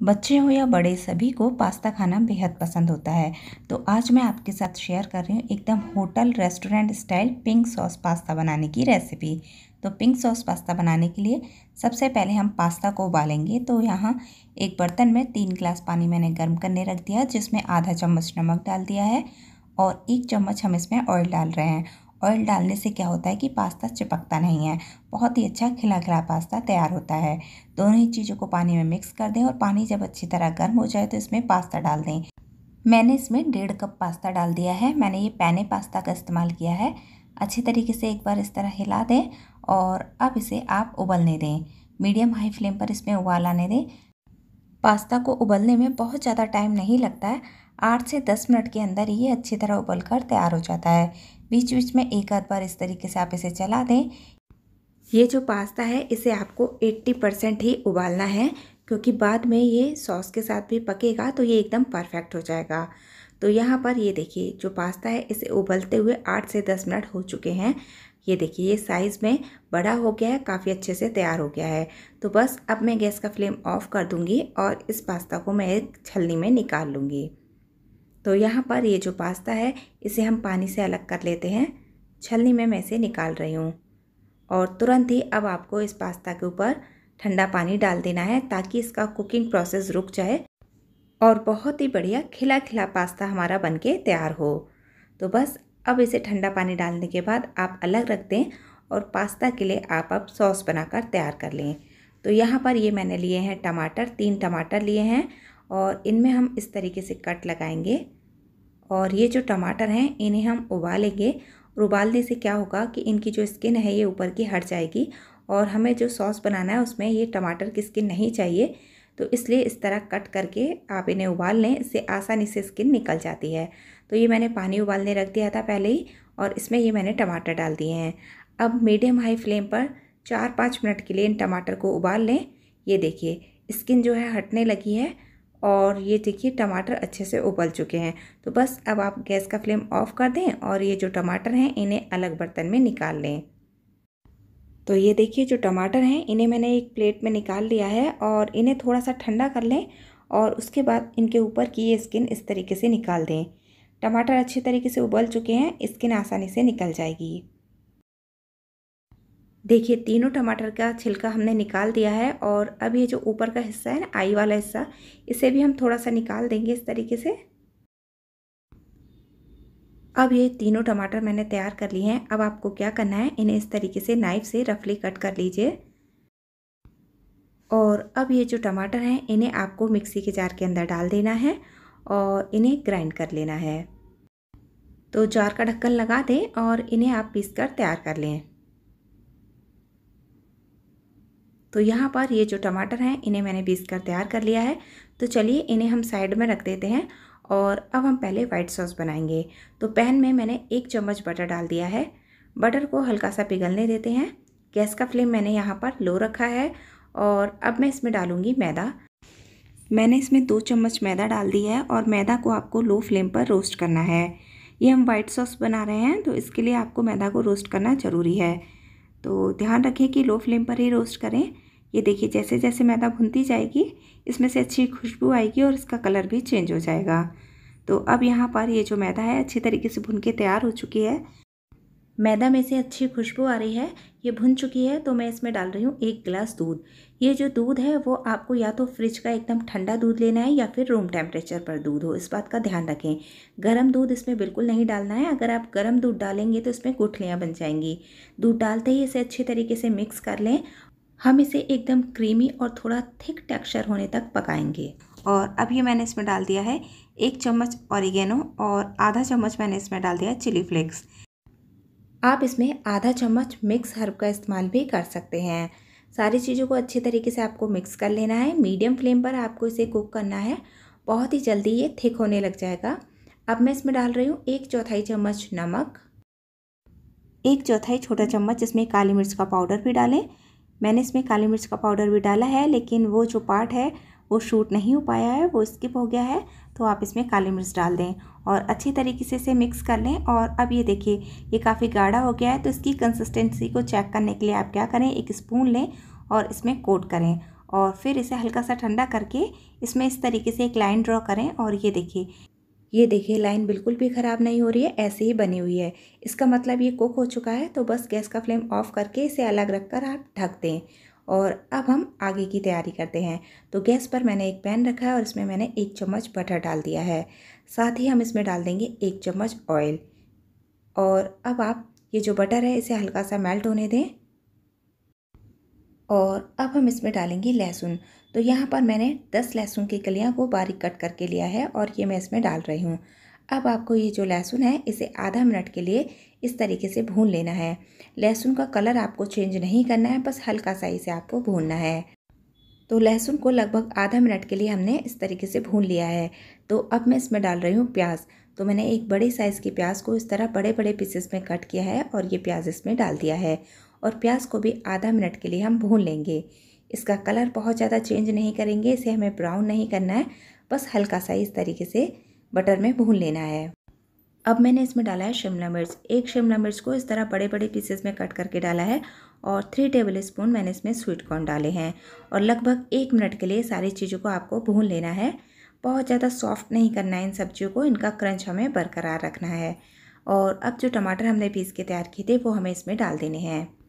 बच्चे हो या बड़े, सभी को पास्ता खाना बेहद पसंद होता है। तो आज मैं आपके साथ शेयर कर रही हूँ एकदम hotel restaurant style pink sauce pasta बनाने की रेसिपी तो पिंक सॉस पास्ता बनाने के लिए सबसे पहले हम पास्ता को उबालेंगे। तो यहाँ एक बर्तन में तीन गिलास पानी मैंने गर्म करने रख दिया, जिसमें आधा चम्मच नमक डाल दिया है और एक चम्मच हम इसमें ऑयल डाल रहे हैं। ऑयल डालने से क्या होता है कि पास्ता चिपकता नहीं है। बहुत ही अच्छा खिला खिला पास्ता तैयार होता है। दोनों ही चीज़ों को पानी में मिक्स कर दें और पानी जब अच्छी तरह गर्म हो जाए तो इसमें पास्ता डाल दें। मैंने इसमें डेढ़ कप पास्ता डाल दिया है। मैंने ये पैने पास्ता का इस्तेमाल किया है। अच्छे तरीके से एक बार इस तरह हिला दें और अब इसे आप उबलने दें। मीडियम हाई फ्लेम पर इसमें उबाल आने दें। पास्ता को उबलने में बहुत ज़्यादा टाइम नहीं लगता है। आठ से दस मिनट के अंदर ये अच्छी तरह उबल कर तैयार हो जाता है। बीच बीच में एक आध बार इस तरीके से आप इसे चला दें। ये जो पास्ता है, इसे आपको 80 परसेंट ही उबालना है, क्योंकि बाद में ये सॉस के साथ भी पकेगा तो ये एकदम परफेक्ट हो जाएगा। तो यहाँ पर ये देखिए, जो पास्ता है, इसे उबलते हुए आठ से दस मिनट हो चुके हैं। ये देखिए, ये साइज़ में बड़ा हो गया है, काफ़ी अच्छे से तैयार हो गया है। तो बस अब मैं गैस का फ्लेम ऑफ़ कर दूँगी और इस पास्ता को मैं एक छलनी में निकाल लूँगी। तो यहाँ पर ये जो पास्ता है, इसे हम पानी से अलग कर लेते हैं। छलनी में मैं इसे निकाल रही हूँ। और तुरंत ही अब आपको इस पास्ता के ऊपर ठंडा पानी डाल देना है ताकि इसका कुकिंग प्रोसेस रुक जाए और बहुत ही बढ़िया खिला खिला पास्ता हमारा बनके तैयार हो। तो बस, अब इसे ठंडा पानी डालने के बाद आप अलग रख दें और पास्ता के लिए आप अब सॉस बनाकर तैयार कर लें। तो यहाँ पर ये मैंने लिए हैं टमाटर, तीन टमाटर लिए हैं और इनमें हम इस तरीके से कट लगाएँगे। और ये जो टमाटर हैं, इन्हें हम उबालेंगे। और उबालने से क्या होगा कि इनकी जो स्किन है, ये ऊपर की हट जाएगी। और हमें जो सॉस बनाना है, उसमें ये टमाटर की स्किन नहीं चाहिए। तो इसलिए इस तरह कट करके आप इन्हें उबाल लें, इससे आसानी से स्किन निकल जाती है। तो ये मैंने पानी उबालने रख दिया था पहले ही, और इसमें ये मैंने टमाटर डाल दिए हैं। अब मीडियम हाई फ्लेम पर चार पाँच मिनट के लिए इन टमाटर को उबाल लें। ये देखिए, स्किन जो है, हटने लगी है। और ये देखिए टमाटर अच्छे से उबल चुके हैं। तो बस अब आप गैस का फ्लेम ऑफ़ कर दें और ये जो टमाटर हैं, इन्हें अलग बर्तन में निकाल लें। तो ये देखिए जो टमाटर हैं, इन्हें मैंने एक प्लेट में निकाल लिया है और इन्हें थोड़ा सा ठंडा कर लें और उसके बाद इनके ऊपर की ये स्किन इस तरीके से निकाल दें। टमाटर अच्छे तरीके से उबल चुके हैं, स्किन आसानी से निकल जाएगी। देखिए, तीनों टमाटर का छिलका हमने निकाल दिया है और अब ये जो ऊपर का हिस्सा है ना, आई वाला हिस्सा, इसे भी हम थोड़ा सा निकाल देंगे इस तरीके से। अब ये तीनों टमाटर मैंने तैयार कर लिए हैं। अब आपको क्या करना है, इन्हें इस तरीके से नाइफ से रफली कट कर लीजिए। और अब ये जो टमाटर हैं, इन्हें आपको मिक्सी के जार के अंदर डाल देना है और इन्हें ग्राइंड कर लेना है। तो जार का ढक्कन लगा दें और इन्हें आप पीस कर तैयार कर लें। तो यहाँ पर ये जो टमाटर हैं, इन्हें मैंने पीस कर तैयार कर लिया है। तो चलिए, इन्हें हम साइड में रख देते हैं और अब हम पहले वाइट सॉस बनाएँगे। तो पैन में मैंने एक चम्मच बटर डाल दिया है। बटर को हल्का सा पिघलने देते हैं। गैस का फ्लेम मैंने यहाँ पर लो रखा है और अब मैं इसमें डालूँगी मैदा। मैंने इसमें दो चम्मच मैदा डाल दिया है और मैदा को आपको लो फ्लेम पर रोस्ट करना है। ये हम वाइट सॉस बना रहे हैं तो इसके लिए आपको मैदा को रोस्ट करना ज़रूरी है। तो ध्यान रखें कि लो फ्लेम पर ही रोस्ट करें। ये देखिए जैसे जैसे मैदा भुनती जाएगी, इसमें से अच्छी खुशबू आएगी और इसका कलर भी चेंज हो जाएगा। तो अब यहाँ पर ये जो मैदा है, अच्छी तरीके से भुन के तैयार हो चुकी है। मैदा में से अच्छी खुशबू आ रही है, ये भुन चुकी है तो मैं इसमें डाल रही हूँ एक गिलास दूध। ये जो दूध है, वो आपको या तो फ्रिज का एकदम ठंडा दूध लेना है या फिर रूम टेम्परेचर पर दूध हो, इस बात का ध्यान रखें। गर्म दूध इसमें बिल्कुल नहीं डालना है, अगर आप गर्म दूध डालेंगे तो इसमें गुठलियाँ बन जाएँगी। दूध डालते ही इसे अच्छे तरीके से मिक्स कर लें हम इसे एकदम क्रीमी और थोड़ा थिक टेक्सचर होने तक पकाएँगे। और अभी मैंने इसमें डाल दिया है एक चम्मच ऑरिगेनो और आधा चम्मच मैंने इसमें डाल दिया चिली फ्लेक्स आप इसमें आधा चम्मच मिक्स हर्ब का इस्तेमाल भी कर सकते हैं। सारी चीज़ों को अच्छे तरीके से आपको मिक्स कर लेना है। मीडियम फ्लेम पर आपको इसे कुक करना है। बहुत ही जल्दी ये थिक होने लग जाएगा। अब मैं इसमें डाल रही हूँ एक चौथाई चम्मच नमक। एक चौथाई छोटा चम्मच इसमें काली मिर्च का पाउडर भी डालें। मैंने इसमें काली मिर्च का पाउडर भी डाला है, लेकिन वो जो पार्ट है, वो शूट नहीं हो पाया है, वो स्किप हो गया है तो आप इसमें काली मिर्च डाल दें और अच्छी तरीके से इसे मिक्स कर लें। और अब ये देखिए, ये काफ़ी गाढ़ा हो गया है तो इसकी कंसिस्टेंसी को चेक करने के लिए आप क्या करें, एक स्पून लें और इसमें कोट करें। और फिर इसे हल्का सा ठंडा करके इसमें इस तरीके से एक लाइन ड्रॉ करें और ये देखिए ये देखिए, लाइन बिल्कुल भी ख़राब नहीं हो रही है, ऐसे ही बनी हुई है। इसका मतलब ये कुक हो चुका है तो बस गैस का फ्लेम ऑफ़ करके इसे अलग रख कर आप ढक दें। और अब हम आगे की तैयारी करते हैं। तो गैस पर मैंने एक पैन रखा है और इसमें मैंने एक चम्मच बटर डाल दिया है। साथ ही हम इसमें डाल देंगे एक चम्मच ऑयल। और अब आप ये जो बटर है, इसे हल्का सा मेल्ट होने दें। और अब हम इसमें डालेंगे लहसुन। तो यहाँ पर मैंने दस लहसुन की कलियाँ को बारीक कट करके लिया है और ये मैं इसमें डाल रही हूँ। अब आपको ये जो लहसुन है, इसे आधा मिनट के लिए इस तरीके से भून लेना है। लहसुन का कलर आपको चेंज नहीं करना है, बस हल्का सा इसे आपको भूनना है। तो लहसुन को लगभग आधा मिनट के लिए हमने इस तरीके से भून लिया है। तो अब मैं इसमें डाल रही हूँ प्याज। तो मैंने एक बड़े साइज़ की प्याज को इस तरह बड़े बड़े पीसेस में कट किया है और ये प्याज इसमें डाल दिया है। और प्याज को भी आधा मिनट के लिए हम भून लेंगे। इसका कलर बहुत ज़्यादा चेंज नहीं करेंगे, इसे हमें ब्राउन नहीं करना है। बस हल्का सा इस तरीके से बटर में भून लेना है। अब मैंने इसमें डाला है शिमला मिर्च। एक शिमला मिर्च को इस तरह बड़े बड़े पीसेस में कट करके डाला है और थ्री टेबल स्पून मैंने इसमें स्वीट कॉर्न डाले हैं। और लगभग एक मिनट के लिए सारी चीज़ों को आपको भून लेना है। बहुत ज़्यादा सॉफ्ट नहीं करना है इन सब्जियों को, इनका क्रंच हमें बरकरार रखना है। और अब जो टमाटर हमने पीस के तैयार किए थे, वो हमें इसमें डाल देने हैं।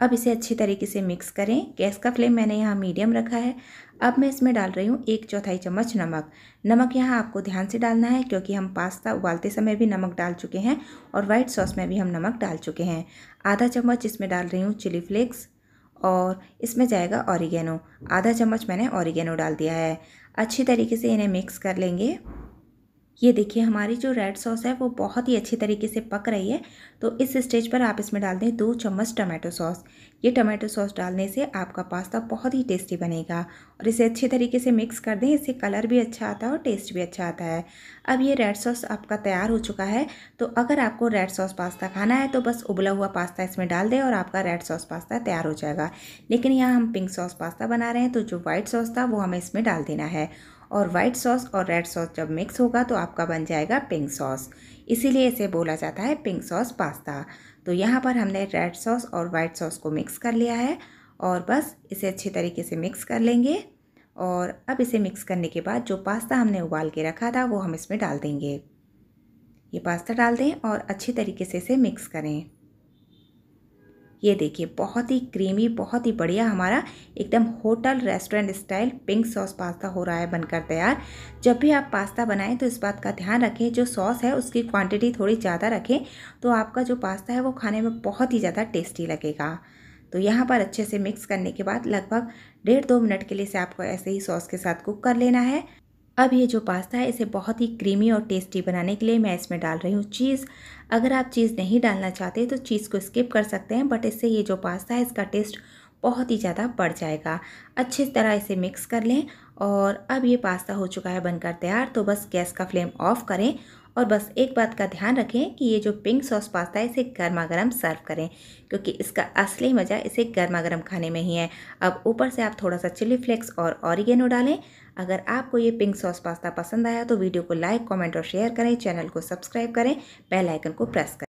अब इसे अच्छी तरीके से मिक्स करें। गैस का फ्लेम मैंने यहाँ मीडियम रखा है। अब मैं इसमें डाल रही हूँ एक चौथाई चम्मच नमक। नमक यहाँ आपको ध्यान से डालना है क्योंकि हम पास्ता उबालते समय भी नमक डाल चुके हैं और वाइट सॉस में भी हम नमक डाल चुके हैं। आधा चम्मच इसमें डाल रही हूँ चिली फ्लेक्स और इसमें जाएगा ऑरिगेनो आधा चम्मच मैंने ऑरिगेनो डाल दिया है। अच्छी तरीके से इन्हें मिक्स कर लेंगे। ये देखिए, हमारी जो रेड सॉस है, वो बहुत ही अच्छी तरीके से पक रही है। तो इस स्टेज पर आप इसमें डाल दें दो चम्मच टमाटो सॉस ये टमाटो सॉस डालने से आपका पास्ता बहुत ही टेस्टी बनेगा और इसे अच्छे तरीके से मिक्स कर दें। इससे कलर भी अच्छा आता है और टेस्ट भी अच्छा आता है। अब ये रेड सॉस आपका तैयार हो चुका है। तो अगर आपको रेड सॉस पास्ता खाना है तो बस उबला हुआ पास्ता इसमें डाल दें और आपका रेड सॉस पास्ता तैयार हो जाएगा। लेकिन यहाँ हम पिंक सॉस पास्ता बना रहे हैं तो जो वाइट सॉस था, वो हमें इसमें डाल देना है। और वाइट सॉस और रेड सॉस जब मिक्स होगा तो आपका बन जाएगा पिंक सॉस इसीलिए इसे बोला जाता है पिंक सॉस पास्ता तो यहाँ पर हमने रेड सॉस और वाइट सॉस को मिक्स कर लिया है और बस इसे अच्छे तरीके से मिक्स कर लेंगे और अब इसे मिक्स करने के बाद जो पास्ता हमने उबाल के रखा था वो हम इसमें डाल देंगे. ये पास्ता डाल दें और अच्छे तरीके से इसे मिक्स करें. ये देखिए, बहुत ही क्रीमी बहुत ही बढ़िया हमारा एकदम hotel restaurant style pink sauce pasta हो रहा है बनकर तैयार। जब भी आप पास्ता बनाएँ तो इस बात का ध्यान रखें, जो सॉस है उसकी क्वांटिटी थोड़ी ज़्यादा रखें तो आपका जो पास्ता है वो खाने में बहुत ही ज़्यादा टेस्टी लगेगा। तो यहाँ पर अच्छे से मिक्स करने के बाद लगभग डेढ़ दो मिनट के लिए से आपको ऐसे ही सॉस के साथ कुक कर लेना है। अब ये जो पास्ता है, इसे बहुत ही क्रीमी और टेस्टी बनाने के लिए मैं इसमें डाल रही हूँ चीज़ अगर आप चीज़ नहीं डालना चाहते तो चीज़ को स्किप कर सकते हैं बट इससे ये जो पास्ता है, इसका टेस्ट बहुत ही ज़्यादा बढ़ जाएगा। अच्छी तरह इसे मिक्स कर लें और अब ये पास्ता हो चुका है बनकर तैयार तो बस गैस का फ्लेम ऑफ़ करें और बस एक बात का ध्यान रखें कि ये जो पिंक सॉस पास्ता है, इसे गर्मा गर्म सर्व करें, क्योंकि इसका असली मज़ा इसे गर्मा गर्म खाने में ही है। अब ऊपर से आप थोड़ा सा चिली फ्लेक्स और ऑरिगेनो डालें। अगर आपको ये पिंक सॉस पास्ता पसंद आया तो वीडियो को लाइक कमेंट और शेयर करें चैनल को सब्सक्राइब करें बेलाइकन को प्रेस करें।